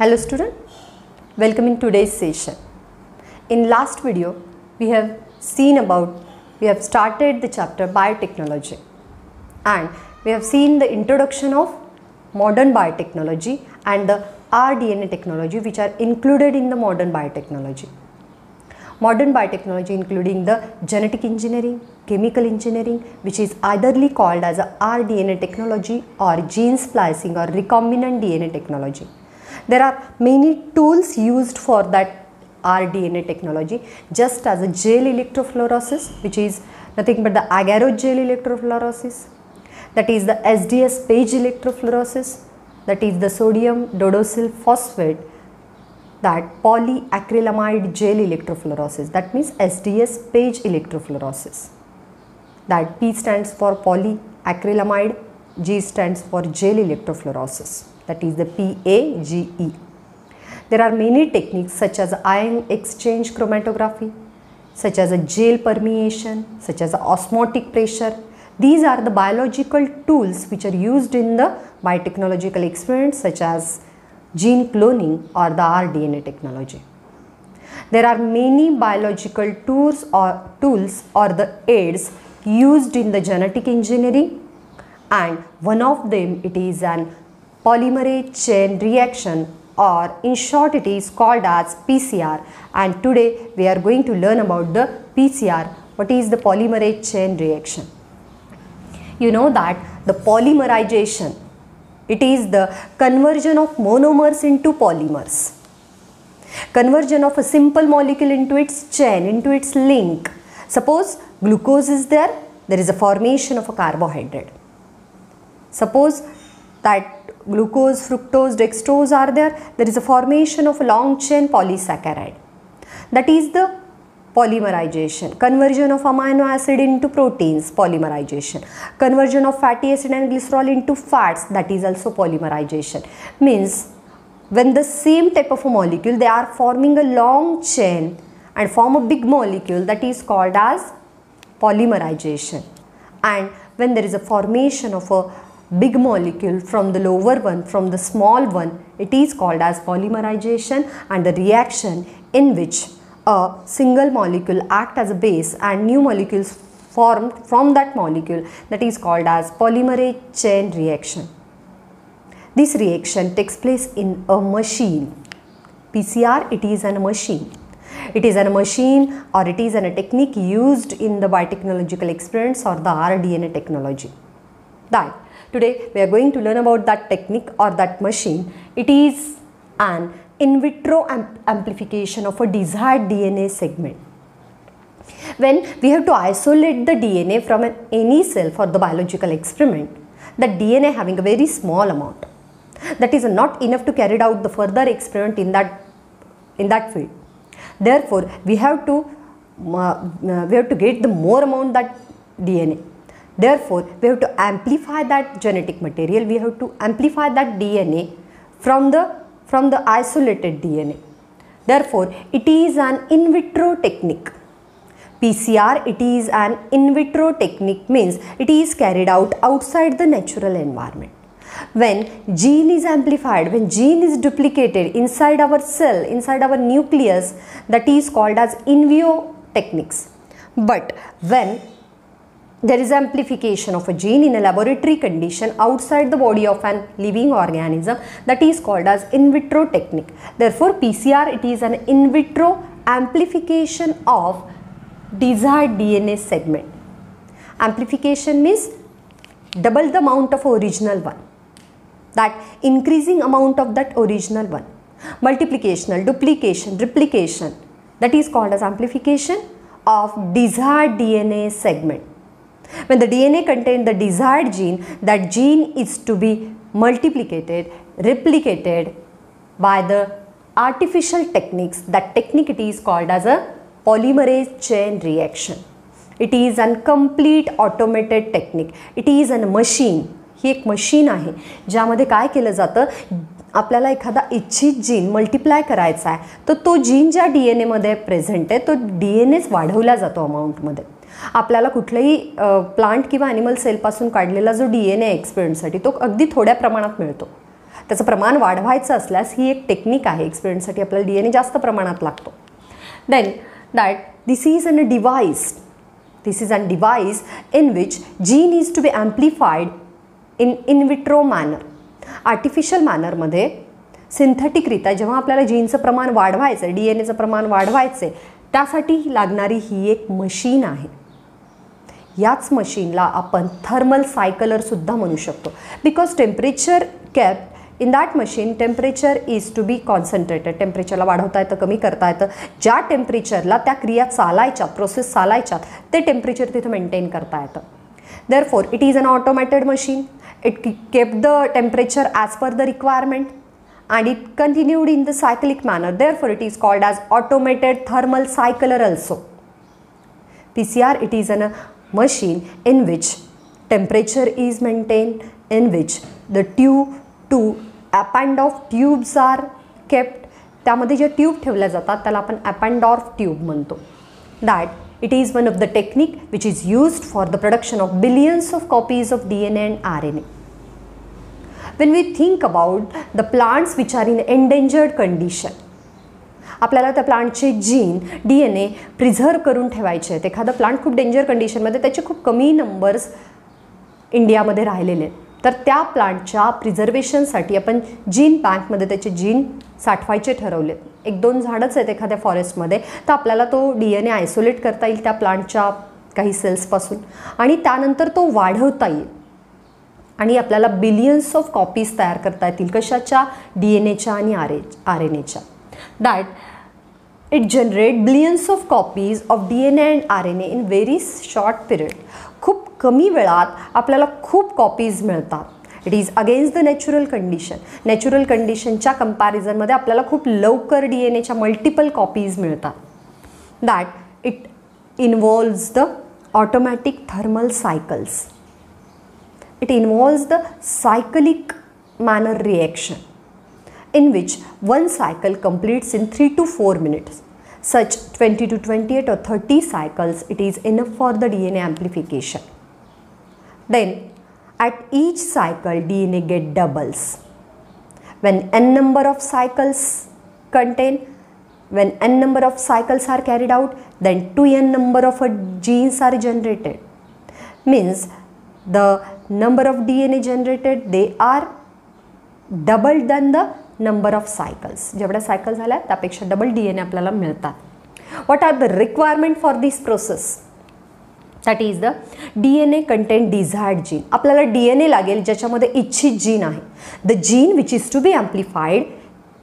Hello student, welcome in today's session. In last video, we have seen about, we have started the chapter biotechnology and we have seen the introduction of modern biotechnology and the rDNA technology which are included in the modern biotechnology. Modern biotechnology including the genetic engineering, chemical engineering which is eitherly called as a rDNA technology or gene splicing or recombinant DNA technology. There are many tools used for that rDNA technology. Just as a gel electrophoresis which is nothing but the agarose gel electrophoresis. That is the SDS page electrophoresis. That is the sodium dodecyl phosphate. That polyacrylamide gel electrophoresis. That means SDS page electrophoresis. That P stands for polyacrylamide G stands for gel electrophoresis that is the PAGE. There are many techniques such as ion exchange chromatography, such as a gel permeation, such as osmotic pressure. These are the biological tools which are used in the biotechnological experiments such as gene cloning or the rDNA technology. There are many biological tools or tools or the aids used in the genetic engineering and one of them it is an polymerase chain reaction or in short it is called as PCR and today we are going to learn about the PCR what is the polymerase chain reaction. You know that the polymerization it is the conversion of monomers into polymers. Conversion of a simple molecule into its chain, into its link. Suppose glucose is there, there is a formation of a carbohydrate. Suppose that glucose, fructose, dextrose are there, there is a formation of a long chain polysaccharide. That is the polymerization. Conversion of amino acid into proteins, polymerization. Conversion of fatty acid and glycerol into fats, that is also polymerization. Means when the same type of a molecule, they are forming a long chain and form a big molecule that is called as polymerization. And when there is a formation of a big molecule from the lower one from the small one it is called as polymerization and the reaction in which a single molecule act as a base and new molecules formed from that molecule that is called as polymerase chain reaction. This reaction takes place in a machine. PCR it is a machine. It is a machine or it is a technique used in the biotechnological experiments or the rDNA technology. That Today we are going to learn about that technique or that machine. It is an in vitro amp amplification of a desired DNA segment. When we have to isolate the DNA from an, any cell for the biological experiment, the DNA having a very small amount. That is not enough to carry out the further experiment in that in that field. Therefore, we have to uh, we have to get the more amount that DNA Therefore, we have to amplify that genetic material, we have to amplify that DNA from the, from the isolated DNA. Therefore, it is an in vitro technique. PCR, it is an in vitro technique means it is carried out outside the natural environment. When gene is amplified, when gene is duplicated inside our cell, inside our nucleus, that is called as in vivo techniques. But when there is amplification of a gene in a laboratory condition outside the body of an living organism that is called as in vitro technique. Therefore, PCR it is an in vitro amplification of desired DNA segment. Amplification means double the amount of original one that increasing amount of that original one. Multiplicational, duplication, replication that is called as amplification of desired DNA segment. When the DNA contains the desired gene, that gene is to be multiplicated, replicated by the artificial techniques. That technique it is called as a polymerase chain reaction. It is a complete automated technique. It is a machine. ही एक machine आहे ज्यामध्ये काय केलं जातं आपल्याला एखादा इच्छित gene multiply करायचा आहे तर तो जीन ज्या डी एन एमध्ये प्रेझेंट आहे तो डी एन एच वाढवला जातो अमाऊंटमध्ये आपल्याला कुठलंही प्लांट किंवा ॲनिमल सेलपासून काढलेला जो डी एन ए एक्सपेरिमेंटसाठी तो अगदी थोड्या प्रमाणात मिळतो. त्याचं प्रमाण वाढवायचं असल्यास ही एक टेक्निक आहे एक्सपेरिमेंटसाठी आपल्याला डी एन ए जास्त प्रमाणात लागतो. Then that this is an a device this is an device in which gene is to be amplified in in vitro manner artificial मॅनरमध्ये सिंथेटिकरित्या जेव्हा आपल्याला जीनचं प्रमाण वाढवायचं आहे डी एन एचं प्रमाण वाढवायचं आहे त्यासाठी लागणारी ही एक मशीन आहे. याच मशीनला आपण थर्मल सायकलरसुद्धा म्हणू शकतो. Because temperature cap in that machine temperature is to be concentrated टेम्परेचरला वाढवता येतं कमी करता येतं. ज्या टेम्परेचरला त्या क्रिया चालायच्यात प्रोसेस चालायच्यात ते टेम्परेचर तिथं मेंटेन करता येतं. Therefore it is an automated machine it keep the temperature as per the requirement and it continued in the cyclic manner therefore it is called as automated thermal cycler also P C R it is an machine in which temperature is maintained, in which the tube two append of tubes are kept. त्यामध्ये जे tube ठेवल्या जातात त्याला आपण ॲपॅन्डॉर्फ tube म्हणतो that it is one of the technique which is used for the production of billions of copies of D N A and R N A when we think about the plants which are in endangered condition आपल्याला त्या प्लांटचे gene D N A preserve करून ठेवायचे आहेत. एखादं plant खूप danger कंडिशनमध्ये त्याचे खूप कमी नंबर्स इंडियामध्ये राहिलेले आहेत. तर त्या प्लांटच्या प्रिझर्वेशनसाठी आपण जीन बँकमध्ये त्याचे जीन साठवायचे ठरवले. एक दोन झाडच आहेत एखाद्या फॉरेस्टमध्ये तर आपल्याला तो डी एन ए आयसोलेट करता येईल त्या प्लांटच्या काही सेल्सपासून आणि त्यानंतर तो वाढवता येईल. आणि आपल्याला बिलियन्स ऑफ कॉपीज तयार करता येतील कशाच्या? डी एन एच्या आणि आर ए आर एन एच्या that it generate billions of copies of D N A and R N A in very short period खूप कमी वेळात आपल्याला खूप कॉपीज मिळतात. It is against the natural condition natural कंडिशनच्या कम्पॅरिझनमध्ये आपल्याला खूप लवकर डी एन एच्या मल्टिपल कॉपीज मिळतात. That it involves the automatic thermal cycles it involves the cyclic manner reaction in which one cycle completes in 3 to 4 minutes. Such 20 to 28 or 30 cycles, it is enough for the DNA amplification. Then, at each cycle, DNA get doubles. When n number of cycles contain, when n number of cycles are carried out, then 2n number of genes are generated. Means the number of DNA generated they are doubled than the number of cycles जेवढ्या cycle झाल्या त्यापेक्षा double D N A आपल्याला मिळतात. What are the requirement for this process that is the D N A content desired gene आपल्याला D N A लागेल ज्याच्यामध्ये इच्छित gene आहे. The gene which is to be amplified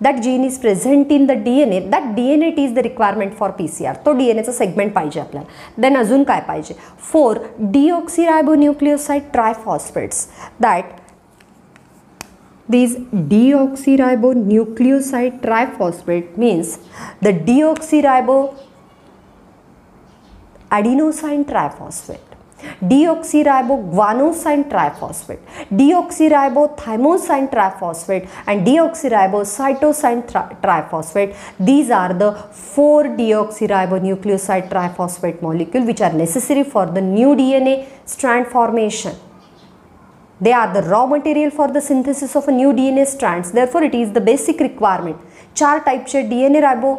that gene is present in the D N A that D N A is the requirement for P C R तो D N एचा segment पाहिजे आपल्याला. Then अजून काय पाहिजे? Four deoxyribonucleoside triphosphates that these deoxyribonucleoside triphosphate means the deoxyribo adenosine triphosphate deoxyriboguanosine triphosphate, deoxyribothymosin triphosphate, and deoxyribocytosine tri- triphosphate. These are the four deoxyribonucleoside triphosphate molecule which are necessary for the new DNA strand formation. They are the raw material for the synthesis of a new DNA strands. Therefore, it is the basic requirement. चार टाईपचे D N A ribo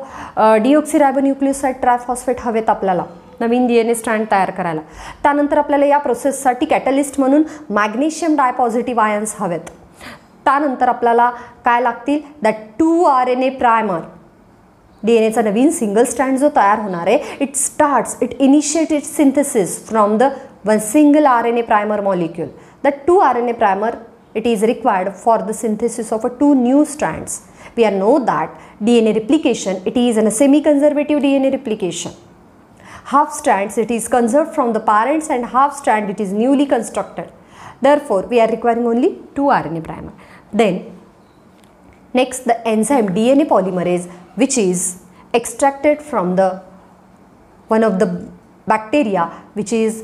deoxyribonucleoside triphosphate हवेत आपल्याला नवीन D N A स्टँड तयार करायला. त्यानंतर आपल्याला या प्रोसेससाठी कॅटलिस्ट म्हणून मॅग्नेशियम डायपॉझिटिव्ह आयन्स हवेत. त्यानंतर आपल्याला काय लागतील? That two R N A primer D N एचा नवीन सिंगल स्टँड जो तयार होणार आहे it starts it initiate it synthesis from the one single R N A primer molecule that 2 RNA primer it is required for the synthesis of two new strands. We know that DNA replication, it is a semi-conservative DNA replication. Half strands it is conserved from the parents and half strand it is newly constructed. Therefore, we are requiring only 2 RNA primer. Then next the enzyme DNA polymerase which is extracted from the one of the bacteria which is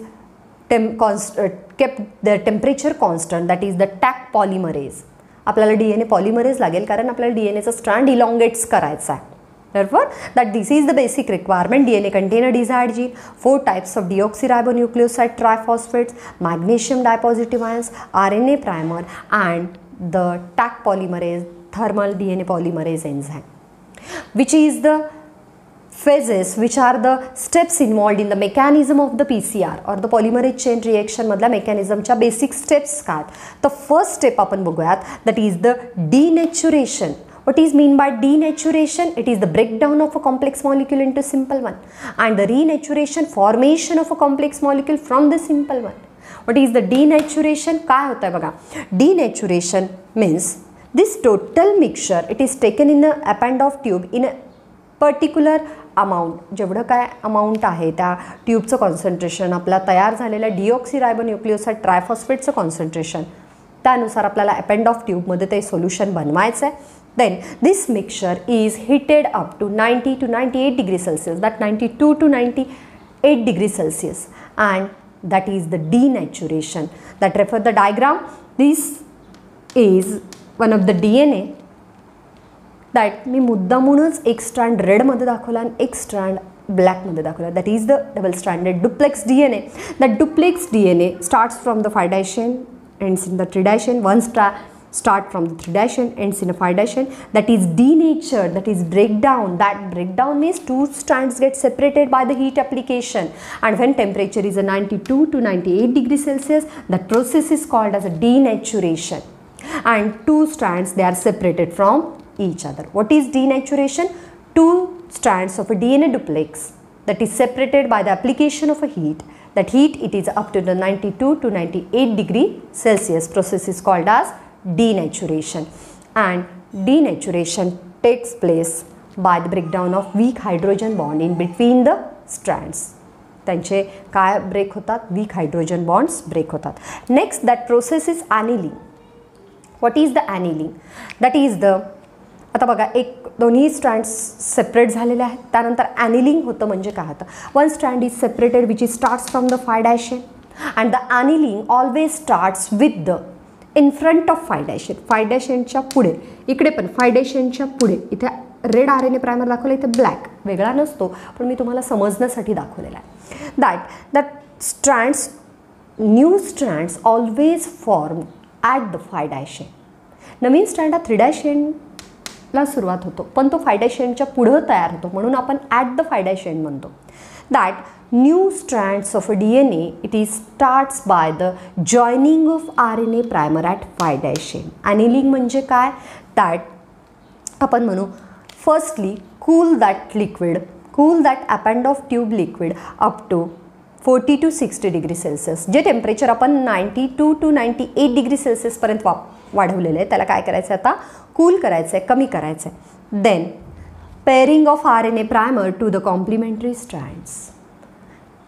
tem, const, uh, kept the temperature constant that is the TAC polymerase आपल्याला D N A polymerase लागेल कारण आपल्याला D N एचा strand elongates करायचा आहे therefore that this is the basic requirement dna contain a desired gene four types of deoxyribonucleoside triphosphates magnesium dipositive ions rna primer and the Taq polymerase, thermal DNA polymerase enzyme, which is the phases which are the steps involved in the mechanism of the PCR or the polymerase chain reaction मधल्या मेकॅनिझमच्या basic steps काय तर first step आपण बघूयात that is the डिनॅच्युरेशन what is mean by denaturation it is the breakdown of a complex molecule into simple one and the renaturation formation of a complex molecule from the simple one what is the denaturation काय होतं आहे बघा denaturation means this total mixture it is taken in a append of tube in a particular amount जेवढं काय amount आहे त्या ट्यूबचं concentration आपला तयार झालेल्या डिओक्सिरायबो न्युक्लिओसाइड ट्रायफॉस्फेटचं कॉन्सन्ट्रेशन त्यानुसार आपल्याला अपेंड ऑफ ट्यूबमध्ये ते सोल्युशन बनवायचं आहे then this mixture is heated up to ninety two ninety eight degree Celsius that ninety two to ninety eight degree Celsius and that is the denaturation that refer the diagram this is one of the D N A that मी मुद्दामूनच एक strand रेडमध्ये दाखवला आणि एक strand ब्लॅकमध्ये दाखवला that is the double stranded duplex D N A that duplex D N A starts from the five dash end ends in the three dash end one strand start from the 3 dash and ends in a 5 dash that is denatured that is breakdown that breakdown means two strands get separated by the heat application and when temperature is a 92 to 98 degrees celsius that process is called as a denaturation and two strands they are separated from each other what is denaturation two strands of a dna duplex that is separated by the application of a heat that heat it is up to the 92 to 98 degree celsius process is called as denaturation and denaturation takes place by the breakdown of weak hydrogen bond in between the strands त्यांचे काय break होतात weak hydrogen bonds break होतात next that process is ॲनिलिंग what is the annealing that is the आता बघा एक दोन्ही strands separate झालेले आहेत. त्यानंतर ॲनिलिंग होतं म्हणजे काय होतं? One strand is separated which is starts from the five dash and the annealing always starts with the in front of five dash फायडॅशनच्या पुढे. इकडे पण फायडॅशनच्या पुढे. इथे red R N A primer दाखवला इथे ब्लॅक वेगळा नसतो पण मी तुम्हाला समजण्यासाठी दाखवलेला आहे. That that strands new strands always form at the five dash नवीन स्टँड हा थ्री डॅश ला सुरुवात होतो. पण तो फायडेशनच्या पुढं तयार होतो. म्हणून आपण ॲट द फायडेशन म्हणतो. That new strands of D N A it is starts by the joining of R N A primer at five dash annealing म्हणजे काय? दॅट आपण म्हणू firstly cool that liquid cool that and of tube liquid up to forty to sixty degree Celsius J temperature आपण ninety two to ninety eight degree सेल्सिअसपर्यंत वा वाढवलेलं आहे त्याला काय करायचं आता? कूल करायचं आहे कमी करायचं आहे then pairing of R N A primer to the complementary strands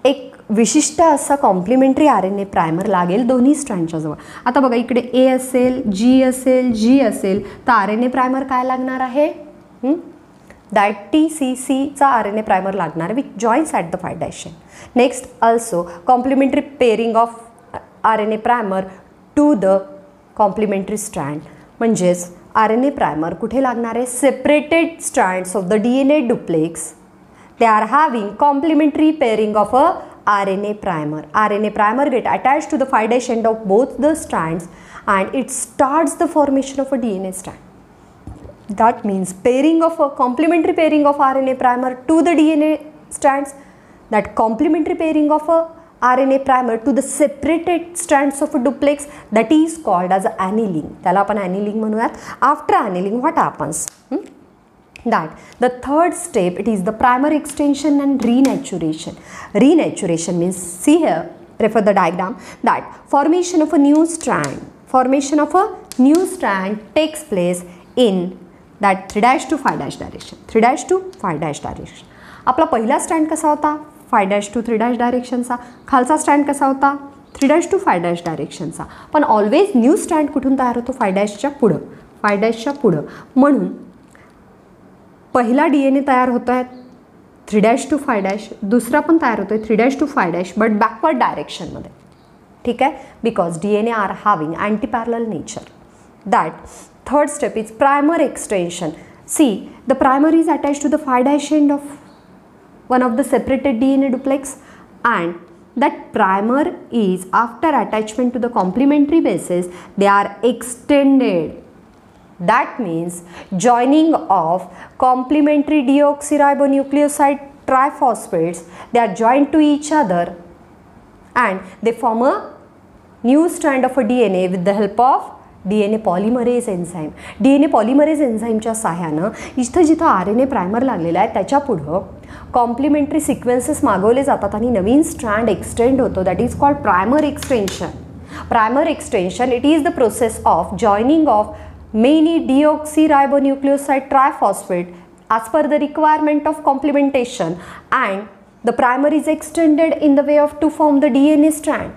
एक विशिष्ट असा complementary R N A primer लागेल दोन्ही स्ट्रँडच्या जवळ. आता बघा इकडे ए असेल जी असेल जी असेल तर आर एन ए प्रायमर काय लागणार आहे? दॅट टी सी सीचा आर एन ए प्रायमर लागणार with joins at the five dash next also complementary pairing of R N A primer to the complementary strand म्हणजेच आर एन ए प्रायमर कुठे लागणार आहे separated strands of the D N A duplex they are having complementary pairing of a RNA primer. RNA primer get attached to the 5' end of both the strands and it starts the formation of a DNA strand. That means pairing of a complementary pairing of RNA primer to the DNA strands that complementary pairing of a RNA primer to the separated strands of a duplex that is called as annealing. त्याला आपण annealing म्हणूयात. After annealing what happens? Hmm? that the third step it is the primer extension and renaturation renaturation means see here refer the diagram that formation of a new strand formation of a new strand takes place in that 3 dash to 5 dash direction 3 dash to 5 dash direction आपला पहिला stand कसा होता five dash to three dash डायरेक्शनचा खालचा स्टँड कसा होता? Three dash to five dash डायरेक्शनचा पण always new stand कुठून तयार होतो? फाय डॅशच्या पुढं. फाय डॅशच्या पुढं. म्हणून पहिला डी एन ए तयार होतो आहे three dash to five dash दुसरा पण तयार होतो आहे three dash to five dash but backward डायरेक्शनमध्ये ठीक आहे? Because D N A are having antiparallel nature that third step is primer extension see the primary is attach to the five dash end of one of the separated DNA duplex and that primer is after attachment to the complementary bases they are extended that means joining of complementary deoxyribonucleoside triphosphates they are joined to each other and they form a new strand of a DNA with the help of D N A polymerase enzyme D N A polymerase एन्झाईमच्या सहाय्यानं इथं जिथं are N A primer लागलेला आहे त्याच्या पुढं complementary sequences मागवले जातात आणि नवीन स्ट्रँड एक्सटेंड होतो. That is called primer extension primer extension it is the process of joining of many deoxyribonucleoside per as per the requirement of complementation and the primer is extended in the way of to form the DNA strand.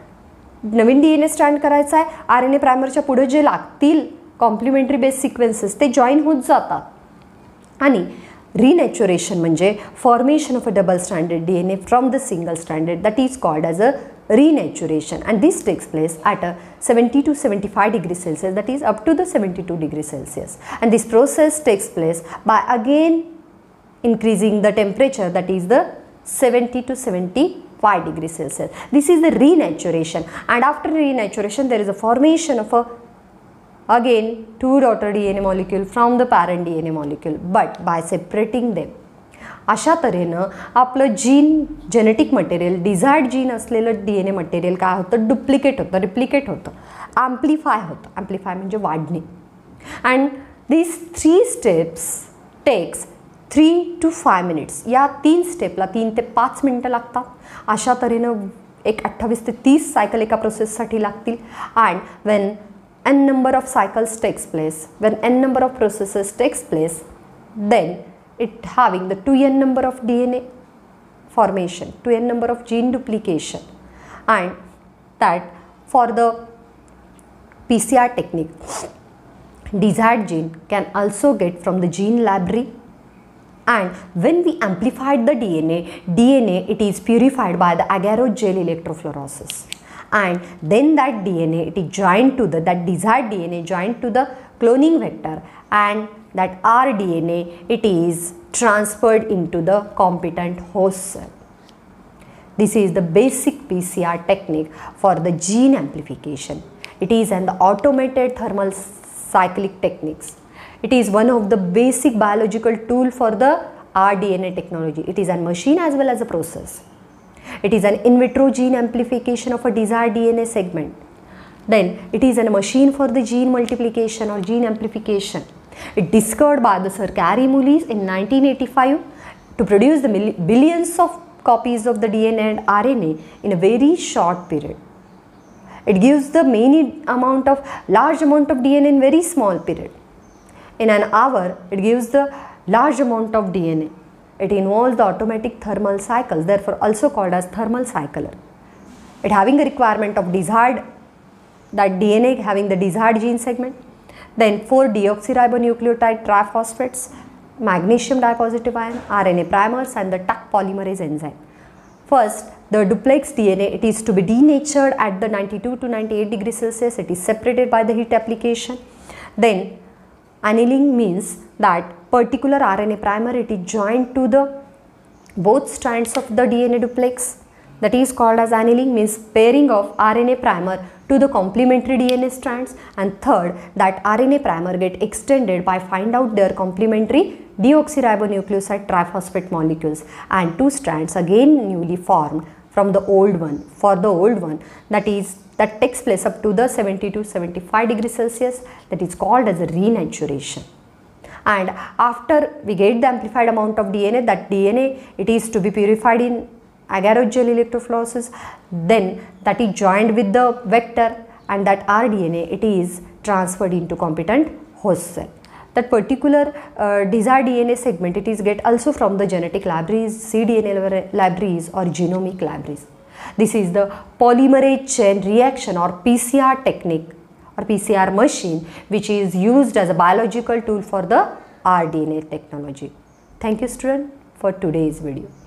नवीन D N A stand करायचा आहे. R N A प्रायमरच्या पुढे जे लागतील complementary base sequences ते join होत जातात. आणि रिनॅच्युरेशन म्हणजे formation of a double standard D N A from the single standard that is called as a renaturation and this takes place at a 70 to 75 degree celsius that is up to the 72 degree celsius and this process takes place by again increasing the temperature that is the 70 to 75 degree celsius this is the renaturation and after renaturation there is a formation of a again two daughter dna molecule from the parent dna molecule but by separating them. अशा तऱ्हेनं आपलं gene genetic material desired gene असलेलं D N A material काय होतं? Duplicate होतं replicate होतं. ॲम्प्लिफाय होतं. Amplify म्हणजे वाढणे. And these three steps takes three to five minutes या तीन स्टेपला तीन ते पाच मिनटं लागतात. अशा तऱ्हेनं एक अठ्ठावीस ते तीस सायकल एका प्रोसेससाठी लागतील. And when n number of cycles takes place, when n number of processes takes place, then it having the 2n number of DNA formation, 2n number of gene duplication. And that for the PCR technique, desired gene can also get from the gene library. And when we amplified the DNA, DNA it is purified by the agarose gel electrofluorosis and then that DNA it is joined to the that desired DNA joined to the cloning vector and that rDNA it is transferred into the competent host cell. This is the basic PCR technique for the gene amplification. It is an automated thermal cyclic techniques. It is one of the basic biological tool for the rDNA technology. It is a machine as well as a process. It is an in vitro gene amplification of a desired DNA segment. Then it is a machine for the gene multiplication or gene amplification. It discovered by the Sir Kary Mullis in 1985 to produce the billions of copies of the DNA and RNA in a very short period. It gives the many amount of large amount of DNA in very small period. In an hour, it gives the large amount of DNA. It involves the automatic thermal cycle, therefore also called as thermal cycler. It having a requirement of desired that DNA having the desired gene segment then 4 deoxyribonucleotide triphosphates, magnesium dipositive ion, RNA primers and the Taq polymerase enzyme. First, the duplex DNA, it is to be denatured at the 92 to 98 degrees Celsius. It is separated by the heat application. Then, annealing means that particular RNA primer, it is joined to the both strands of the DNA duplex. That is called as annealing means pairing of RNA primer to the complementary DNA strands. And third that RNA primer get extended by find out their complementary deoxyribonucleoside triphosphate molecules. And two strands again newly formed from the old one for the old one that is that takes place up to the 70 to 75 degrees Celsius that is called as a renaturation and after we get the amplified amount of DNA that DNA it is to be purified in agarose gel electrophoresis then that is joined with the vector and that rDNA it is transferred into competent host cell. That particular uh, desired DNA segment it is get also from the genetic libraries, cDNA libraries or genomic libraries. This is the polymerase chain reaction or PCR technique or PCR machine which is used as a biological tool for the rDNA technology. Thank you student for today's video.